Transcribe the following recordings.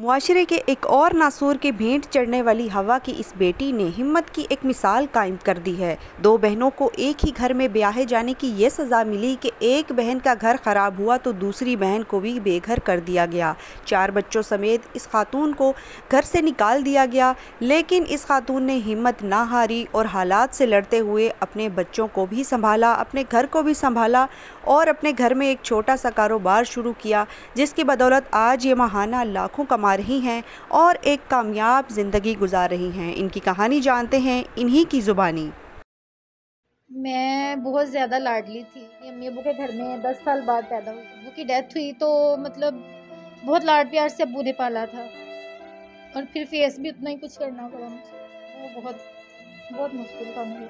मुआशरे के एक और नासूर के भेंट चढ़ने वाली हवा की इस बेटी ने हिम्मत की एक मिसाल कायम कर दी है। दो बहनों को एक ही घर में ब्याहे जाने की ये सज़ा मिली कि एक बहन का घर ख़राब हुआ तो दूसरी बहन को भी बेघर कर दिया गया। चार बच्चों समेत इस खातून को घर से निकाल दिया गया, लेकिन इस खातून ने हिम्मत ना हारी और हालात से लड़ते हुए अपने बच्चों को भी संभाला, अपने घर को भी संभाला और अपने घर में एक छोटा सा कारोबार शुरू किया, जिसकी बदौलत आज ये महाना लाखों कमा कमा रही हैं और एक कामयाब ज़िंदगी गुजार रही हैं। इनकी कहानी जानते हैं, इन्हीं की ज़ुबानी। मैं बहुत ज़्यादा लाडली थी। अम्मी अबू के घर में दस साल बाद पैदा हुई। अबू की डेथ हुई तो मतलब बहुत लाड प्यार से अबू ने पाला था। और फिर फेस भी उतना ही कुछ करना पड़ा मुझे। वो बहुत बहुत मुश्किल था मुझे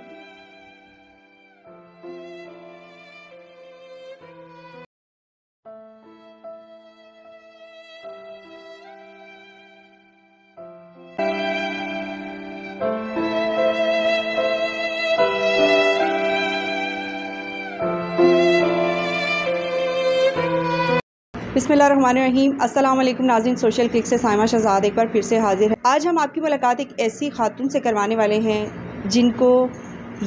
बिसमीम अस्सलाम नाजिन सोशल क्लिक से साइमा शहजाद एक बार फिर से हाजिर है। आज हम आपकी मुलाकात एक ऐसी खातून से करवाने वाले हैं जिनको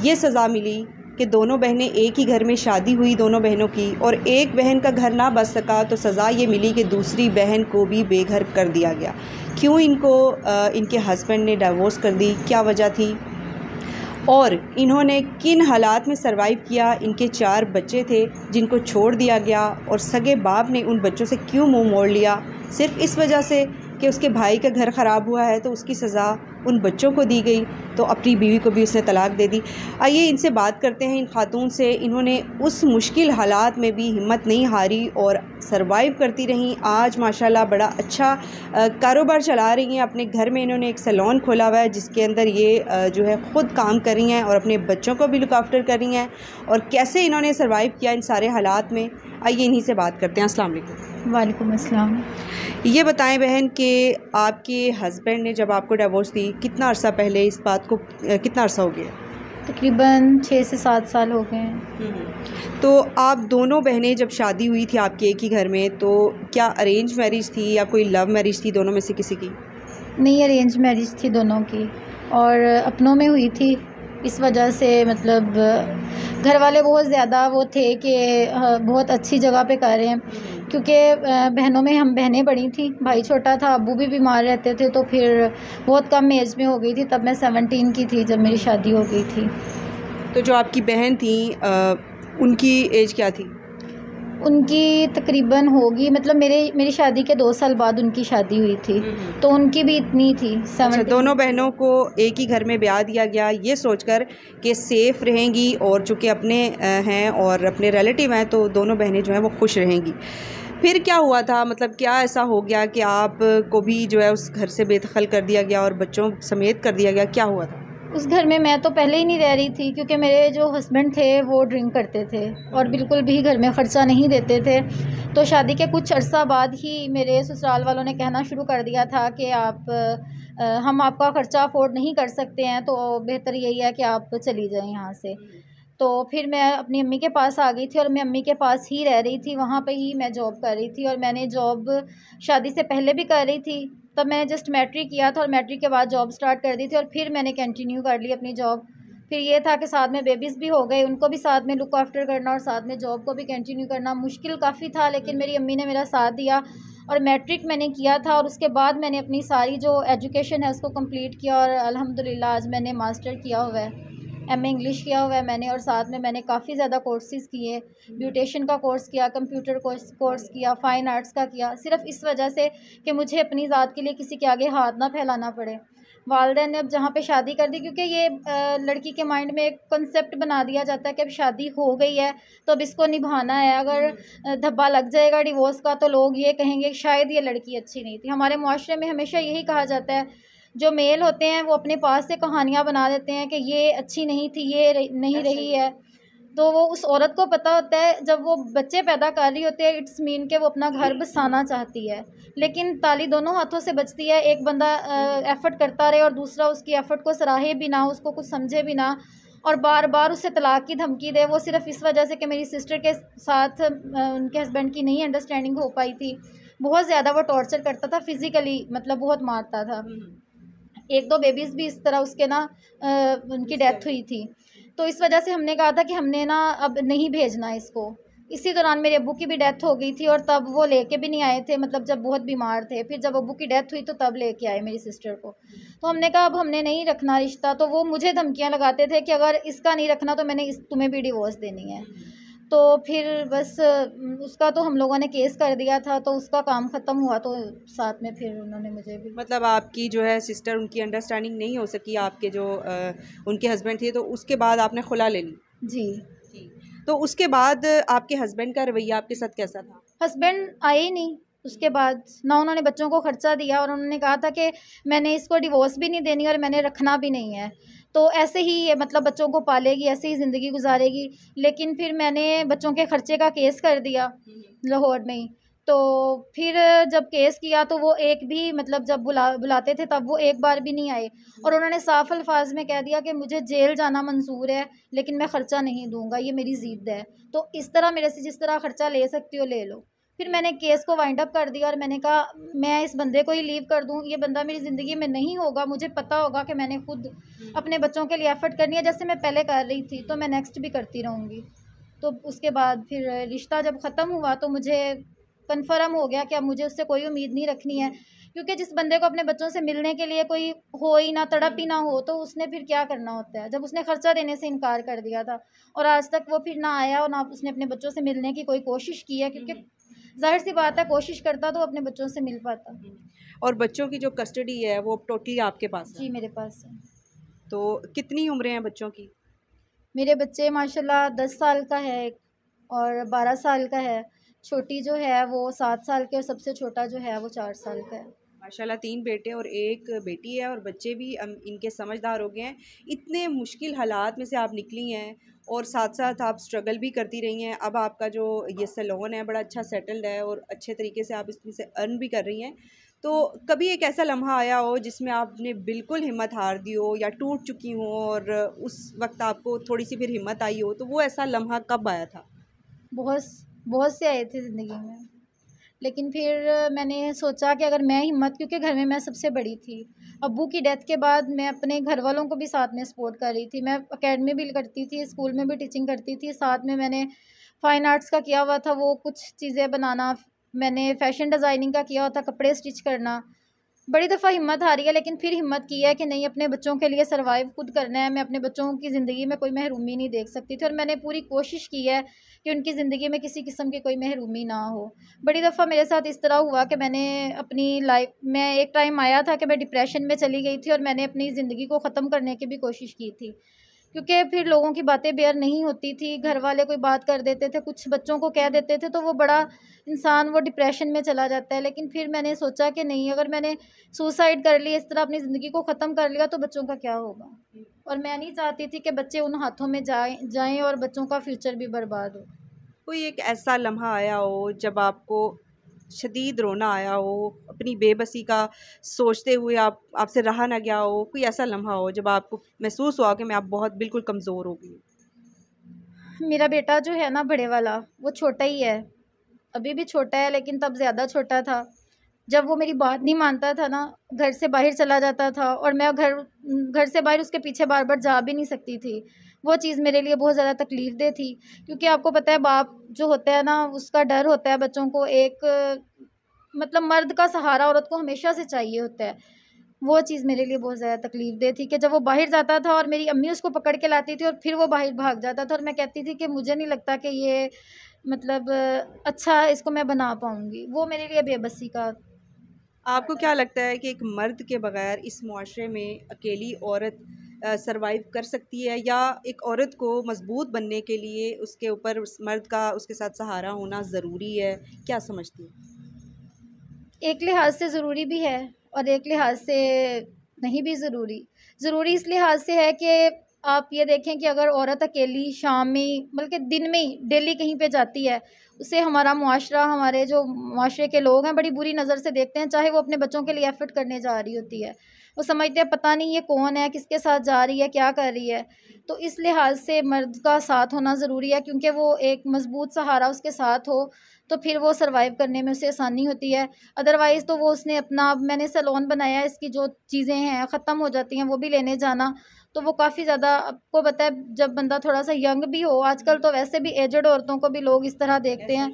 ये सज़ा मिली कि दोनों बहनें एक ही घर में शादी हुई दोनों बहनों की और एक बहन का घर ना बच सका तो सज़ा ये मिली कि दूसरी बहन को भी बेघर कर दिया गया। क्यों इनको आ, इनके हस्बैंड ने डाइवोर्स कर दी? क्या वजह थी? और इन्होंने किन हालात में सरवाइव किया, इनके चार बच्चे थे जिनको छोड़ दिया गया और सगे बाप ने उन बच्चों से क्यों मुँह मोड़ लिया? सिर्फ़ इस वजह से कि उसके भाई का घर ख़राब हुआ है तो उसकी सज़ा उन बच्चों को दी गई। तो अपनी बीवी को भी उसने तलाक दे दी। आइए इनसे बात करते हैं इन खातून से। इन्होंने उस मुश्किल हालात में भी हिम्मत नहीं हारी और सरवाइव करती रहीं। आज माशाल्लाह बड़ा अच्छा कारोबार चला रही हैं। अपने घर में इन्होंने एक सैलून खोला हुआ है जिसके अंदर ये जो है ख़ुद काम कर रही हैं और अपने बच्चों को भी लुक आफ्टर कर रही हैं। और कैसे इन्होंने सर्वाइव किया इन सारे हालात में? आइए इन्हीं से बात करते हैं। असल वालेकुम। अस्सलाम। ये बताएँ बहन कि आपके हस्बैंड ने जब आपको डिवोर्स दी कितना अरसा पहले इस बात को कितना अर्सा हो गया? तकरीबन छः से सात साल हो गए हैं। हम्म। तो आप दोनों बहनें जब शादी हुई थी आपके एक ही घर में तो क्या अरेंज मैरिज थी या कोई लव मैरिज थी दोनों में से किसी की? नहीं अरेंज मैरिज थी दोनों की। और अपनों में हुई थी इस वजह से मतलब घर वाले बहुत ज़्यादा वो थे कि बहुत अच्छी जगह पे कर क्योंकि बहनों में हम बहनें बड़ी थी भाई छोटा था अबू भी बीमार रहते थे तो फिर बहुत कम एज में हो गई थी तब मैं सेवनटीन की थी जब मेरी शादी हो गई थी। तो जो आपकी बहन थी आ, उनकी एज क्या थी? उनकी तकरीबन होगी मतलब मेरे मेरी शादी के दो साल बाद उनकी शादी हुई थी। हम्म, हम्म। तो उनकी भी इतनी थी अच्छा, दोनों बहनों को एक ही घर में ब्याह दिया गया ये सोचकर कि सेफ़ रहेंगी और चूँकि अपने हैं और अपने रिलेटिव हैं तो दोनों बहनें जो हैं वो खुश रहेंगी। फिर क्या हुआ था? मतलब क्या ऐसा हो गया कि आप को भी जो है उस घर से बेदखल कर दिया गया और बच्चों समेत कर दिया गया? क्या हुआ था? उस घर में मैं तो पहले ही नहीं रह रही थी क्योंकि मेरे जो हस्बैंड थे वो ड्रिंक करते थे और बिल्कुल भी घर में ख़र्चा नहीं देते थे। तो शादी के कुछ अर्सा बाद ही मेरे ससुराल वालों ने कहना शुरू कर दिया था कि आप आ, हम आपका ख़र्चा अफोर्ड नहीं कर सकते हैं तो बेहतर यही है कि आप चली जाएँ यहाँ से। तो फिर मैं अपनी अम्मी के पास आ गई थी और मैं अम्मी के पास ही रह रही थी वहाँ पे ही मैं जॉब कर रही थी और मैंने जॉब शादी से पहले भी कर रही थी। तब मैंने जस्ट मैट्रिक किया था और मैट्रिक के बाद जॉब स्टार्ट कर दी थी और फिर मैंने कंटिन्यू कर ली अपनी जॉब फिर ये था कि साथ में बेबीज़ भी हो गए, उनको भी साथ में लुक आफ्टर करना और साथ में जॉब को भी कंटिन्यू करना। मुश्किल काफ़ी था, लेकिन मेरी अम्मी ने मेरा साथ दिया और मैट्रिक मैंने किया था और उसके बाद मैंने अपनी सारी जो एजुकेशन है उसको कंप्लीट किया और अल्हम्दुलिल्लाह आज मैंने मास्टर किया हुआ है। एम ए इंग्लिश किया हुआ है मैंने और साथ में मैंने काफ़ी ज़्यादा कोर्सेज़ किए ब्यूटेशन का कोर्स किया, कंप्यूटर कोर्स कोर्स किया, फ़ाइन आर्ट्स का किया। सिर्फ़ इस वजह से कि मुझे अपनी ज़ात के लिए किसी के आगे हाथ ना फैलाना पड़े। वालदे ने अब जहाँ पे शादी कर दी, क्योंकि ये लड़की के माइंड में एक कंसेप्ट बना दिया जाता है कि अब शादी हो गई है तो अब इसको निभाना है। अगर धब्बा लग जाएगा डिवोर्स का तो लोग ये कहेंगे, शायद ये लड़की अच्छी नहीं थी। हमारे माशरे में हमेशा यही कहा जाता है जो मेल होते हैं वो अपने पास से कहानियाँ बना देते हैं कि ये अच्छी नहीं थी ये नहीं रही है। तो वो उस औरत को पता होता है जब वो बच्चे पैदा कर रही होती है इट्स मीन के वो अपना घर बसाना चाहती है। लेकिन ताली दोनों हाथों से बचती है एक बंदा एफ़र्ट करता रहे और दूसरा उसकी एफ़र्ट को सराहे भी ना उसको कुछ समझे भी ना और बार बार उससे तलाक की धमकी दे। वो सिर्फ़ इस वजह से कि मेरी सिस्टर के साथ उनके हस्बैंड की नहीं अंडरस्टैंडिंग हो पाई थी। बहुत ज़्यादा वो टॉर्चर करता था फिज़िकली मतलब बहुत मारता था। एक दो बेबीज़ भी इस तरह उसके ना उनकी डेथ हुई थी। तो इस वजह से हमने कहा था कि हमने ना अब नहीं भेजना इसको। इसी दौरान मेरे अबू की भी डेथ हो गई थी और तब वो लेके भी नहीं आए थे मतलब जब बहुत बीमार थे फिर जब अबू की डेथ हुई तो तब लेके आए मेरी सिस्टर को। तो हमने कहा अब हमने नहीं रखना रिश्ता। तो वो मुझे धमकियाँ लगाते थे कि अगर इसका नहीं रखना तो मैंने इस तुम्हें भी डिवोर्स देनी है। तो फिर बस उसका तो हम लोगों ने केस कर दिया था तो उसका काम ख़त्म हुआ तो साथ में फिर उन्होंने मुझे भी मतलब आपकी जो है सिस्टर उनकी अंडरस्टैंडिंग नहीं हो सकी आपके जो आ, उनके हस्बैंड थे तो उसके बाद आपने खुला ले ली जी। तो उसके बाद आपके हस्बैंड का रवैया आपके साथ कैसा था? हस्बैंड आए ही नहीं। उसके बाद ना उन्होंने बच्चों को खर्चा दिया और उन्होंने कहा था कि मैंने इसको डिवोर्स भी नहीं देनी और मैंने रखना भी नहीं है। तो ऐसे ही ये मतलब बच्चों को पालेगी, ऐसे ही ज़िंदगी गुजारेगी। लेकिन फिर मैंने बच्चों के ख़र्चे का केस कर दिया लाहौर में ही। तो फिर जब केस किया तो वो एक भी मतलब जब बुला, बुलाते थे तब वो एक बार भी नहीं आए। और उन्होंने साफ़ अल्फाज में कह दिया कि मुझे जेल जाना मंजूर है, लेकिन मैं ख़र्चा नहीं दूँगा, ये मेरी ज़िद्द है। तो इस तरह मेरे से जिस तरह ख़र्चा ले सकती हो, ले लो। फिर मैंने केस को वाइंड अप कर दिया और मैंने कहा मैं इस बंदे को ही लीव कर दूँ। ये बंदा मेरी ज़िंदगी में नहीं होगा। मुझे पता होगा कि मैंने खुद अपने बच्चों के लिए एफर्ट करनी है जैसे मैं पहले कर रही थी तो मैं नेक्स्ट भी करती रहूँगी। तो उसके बाद फिर रिश्ता जब ख़त्म हुआ तो मुझे कन्फर्म हो गया कि अब मुझे उससे कोई उम्मीद नहीं रखनी है। क्योंकि जिस बंदे को अपने बच्चों से मिलने के लिए कोई हो ही ना तड़प ही ना हो तो उसने फिर क्या करना होता है? जब उसने खर्चा देने से इनकार कर दिया था और आज तक वो फिर ना आया और ना उसने अपने बच्चों से मिलने की कोई कोशिश की है क्योंकि ज़ाहिर सी बात है कोशिश करता तो अपने बच्चों से मिल पाता। और बच्चों की जो कस्टडी है वो टोटली आपके पास जी मेरे पास है। तो कितनी उम्रें हैं बच्चों की? मेरे बच्चे माशाल्लाह दस साल का है और बारह साल का है। छोटी जो है वो सात साल के और सबसे छोटा जो है वो चार साल का है। माशाल्लाह तीन बेटे और एक बेटी है और बच्चे भी इनके समझदार हो गए हैं। इतने मुश्किल हालात में से आप निकली हैं और साथ साथ आप स्ट्रगल भी करती रही हैं। अब आपका जो ये सलोन है, बड़ा अच्छा सेटल्ड है और अच्छे तरीके से आप इसमें से अर्न भी कर रही हैं। तो कभी एक ऐसा लम्हा आया हो जिसमें आपने बिल्कुल हिम्मत हार दी हो या टूट चुकी हो और उस वक्त आपको थोड़ी सी फिर हिम्मत आई हो तो वो ऐसा लम्हा कब आया था? बहुत बहुत से आए थे ज़िंदगी में। लेकिन फिर मैंने सोचा कि अगर मैं हिम्मत, क्योंकि घर में मैं सबसे बड़ी थी। अबू की डेथ के बाद मैं अपने घर वालों को भी साथ में सपोर्ट कर रही थी। मैं अकेडमी भी करती थी स्कूल में भी टीचिंग करती थी। साथ में मैंने फ़ाइन आर्ट्स का किया हुआ था, वो कुछ चीज़ें बनाना, मैंने फ़ैशन डिज़ाइनिंग का किया हुआ था, कपड़े स्टिच करना। बड़ी दफ़ा हिम्मत आ रही है, लेकिन फिर हिम्मत की है कि नहीं, अपने बच्चों के लिए सर्वाइव खुद करना है। मैं अपने बच्चों की ज़िंदगी में कोई महरूमी नहीं देख सकती थी और मैंने पूरी कोशिश की है कि उनकी ज़िंदगी में किसी किस्म की कोई महरूमी ना हो। बड़ी दफ़ा मेरे साथ इस तरह हुआ कि मैंने अपनी लाइफ में एक टाइम आया था कि मैं डिप्रेशन में चली गई थी और मैंने अपनी ज़िंदगी को ख़त्म करने की भी कोशिश की थी। क्योंकि फिर लोगों की बातें बेयर नहीं होती थी, घर वाले कोई बात कर देते थे, कुछ बच्चों को कह देते थे तो वो बड़ा इंसान, वो डिप्रेशन में चला जाता है। लेकिन फिर मैंने सोचा कि नहीं, अगर मैंने सुसाइड कर लिया इस तरह अपनी ज़िंदगी को ख़त्म कर लिया तो बच्चों का क्या होगा? और मैं नहीं चाहती थी कि बच्चे उन हाथों में जाए, जाएँ और बच्चों का फ्यूचर भी बर्बाद हो। कोई एक ऐसा लम्हा आया हो जब आपको शदीद रोना आया हो, अपनी बेबसी का सोचते हुए आप, आपसे रहा ना गया हो, कोई ऐसा लम्हा हो जब आपको महसूस हुआ कि मैं आप बहुत बिल्कुल कमज़ोर हो गई मेरा बेटा जो है ना बड़े वाला, वो छोटा ही है। अभी भी छोटा है लेकिन तब ज़्यादा छोटा था। जब वो मेरी बात नहीं मानता था ना, घर से बाहर चला जाता था और मैं घर घर से बाहर उसके पीछे बार बार जा भी नहीं सकती थी। वो चीज़ मेरे लिए बहुत ज़्यादा तकलीफ़ दे थी। क्योंकि आपको पता है, बाप जो होता है ना, उसका डर होता है बच्चों को एक मतलब मर्द का सहारा औरत को हमेशा से चाहिए होता है। वो चीज़ मेरे लिए बहुत ज़्यादा तकलीफ़ दे थी कि जब वो बाहर जाता था और मेरी अम्मी उसको पकड़ के लाती थी और फिर वो बाहर भाग जाता था और मैं कहती थी कि मुझे नहीं लगता कि ये मतलब अच्छा इसको मैं बना पाऊँगी। वो मेरे लिए बेबसी का आपको क्या लगता है कि एक मर्द के बगैर इस माशरे में अकेली औरत सरवाइव कर सकती है या एक औरत को मज़बूत बनने के लिए उसके ऊपर उस मर्द का उसके साथ सहारा होना ज़रूरी है, क्या समझती है? एक लिहाज से ज़रूरी भी है और एक लिहाज से नहीं भी ज़रूरी। ज़रूरी इस लिहाज से है कि आप ये देखें कि अगर औरत अकेली शाम में बल्कि दिन में ही, डेली कहीं पे जाती है, उसे हमारा मुआशरा, हमारे जो माशरे के लोग हैं, बड़ी बुरी नज़र से देखते हैं, चाहे वो अपने बच्चों के लिए एफर्ट करने जा रही होती है। वो समझते हैं पता नहीं ये कौन है किसके साथ जा रही है क्या कर रही है? तो इस लिहाज से मर्द का साथ होना ज़रूरी है क्योंकि वो एक मज़बूत सहारा उसके साथ हो तो फिर वो सर्वाइव करने में उसे आसानी होती है। अदरवाइज़ तो वो उसने अपना मैंने सलोन बनाया इसकी जो चीज़ें हैं ख़त्म हो जाती हैं वो भी लेने जाना। तो वो काफ़ी ज़्यादा आपको पता है जब बंदा थोड़ा सा यंग भी हो आजकल तो वैसे भी एजड औरतों को भी लोग इस तरह देखते हैं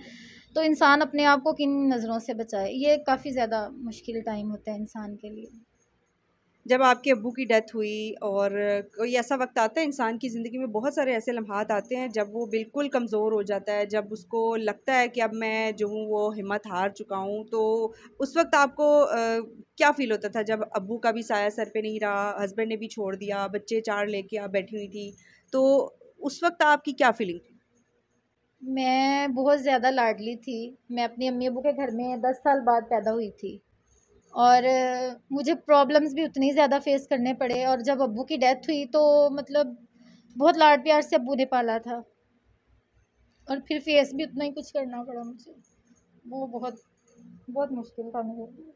तो इंसान अपने आप को किन नज़रों से बचाए? ये काफ़ी ज़्यादा मुश्किल टाइम होता है इंसान के लिए। जब आपके अबू की डेथ हुई और कोई ऐसा वक्त आता है इंसान की ज़िंदगी में बहुत सारे ऐसे लम्हात आते हैं जब वो बिल्कुल कमज़ोर हो जाता है जब उसको लगता है कि अब मैं जो हूँ वो हिम्मत हार चुका हूँ। तो उस वक्त आपको आ, क्या फ़ील होता था जब अबू का भी साया सर पे नहीं रहा हस्बैंड ने भी छोड़ दिया बच्चे चार लेके आप बैठी हुई थी? तो उस वक्त आपकी क्या फीलिंग थी? मैं बहुत ज़्यादा लाडली थी। मैं अपनी अम्मी अबू के घर में दस साल बाद पैदा हुई थी। और मुझे प्रॉब्लम्स भी उतनी ज़्यादा फेस करने पड़े और जब अबू की डेथ हुई तो मतलब बहुत लाड प्यार से अबू ने पाला था। और फिर फेस भी उतना ही कुछ करना पड़ा मुझे। वो बहुत बहुत मुश्किल था मेरे लिए।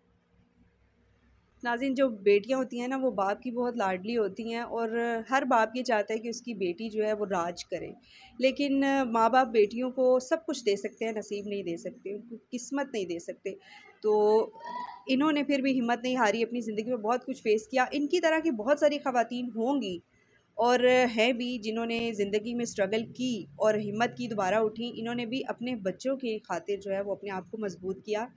नाजिन, जो बेटियाँ होती हैं ना, वो बाप की बहुत लाडली होती हैं और हर बाप ये चाहता है कि उसकी बेटी जो है वो राज करे। लेकिन माँ बाप बेटियों को सब कुछ दे सकते हैं, नसीब नहीं दे सकते, उनको किस्मत नहीं दे सकते। तो इन्होंने फिर भी हिम्मत नहीं हारी अपनी ज़िंदगी में, बहुत कुछ फ़ेस किया। इनकी तरह की बहुत सारी ख़वातीन होंगी और हैं भी जिन्होंने ज़िंदगी में स्ट्रगल की और हिम्मत की, दोबारा उठी। इन्होंने भी अपने बच्चों की खातिर जो है वो अपने आप को मज़बूत किया।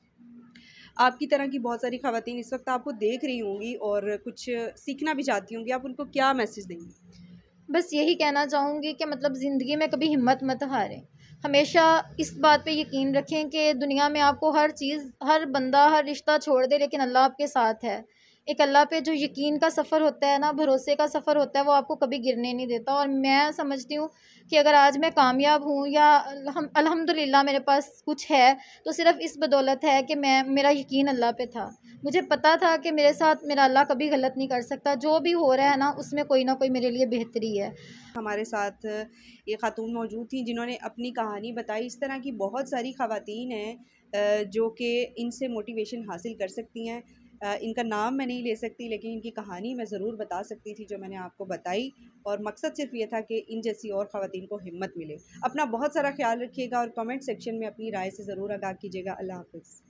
आपकी तरह की बहुत सारी खातन इस वक्त आपको देख रही होंगी और कुछ सीखना भी चाहती होंगी, आप उनको क्या मैसेज देंगी? बस यही कहना चाहूँगी कि मतलब ज़िंदगी में कभी हिम्मत मत हारें। हमेशा इस बात पे यकीन रखें कि दुनिया में आपको हर चीज़, हर बंदा, हर रिश्ता छोड़ दे, लेकिन अल्लाह आपके साथ है। एक अल्लाह पे जो यकीन का सफ़र होता है ना, भरोसे का सफ़र होता है, वो आपको कभी गिरने नहीं देता। और मैं समझती हूँ कि अगर आज मैं कामयाब हूँ या हम अल्हम्दुलिल्लाह मेरे पास कुछ है तो सिर्फ़ इस बदौलत है कि मैं, मेरा यकीन अल्लाह पे था। मुझे पता था कि मेरे साथ मेरा अल्लाह कभी गलत नहीं कर सकता। जो भी हो रहा है ना, उसमें कोई ना कोई मेरे लिए बेहतरी है। हमारे साथ ये खातून मौजूद थी, जिन्होंने अपनी कहानी बताई। इस तरह की बहुत सारी ख़वातीन हैं जो कि इनसे मोटिवेशन हासिल कर सकती हैं। इनका नाम मैं नहीं ले सकती, लेकिन इनकी कहानी मैं ज़रूर बता सकती थी, जो मैंने आपको बताई। और मकसद सिर्फ़ ये था कि इन जैसी और ख़वान को हिम्मत मिले। अपना बहुत सारा ख्याल रखिएगा और कमेंट सेक्शन में अपनी राय से ज़रूर आगाह कीजिएगा। अल्लाह हाफ़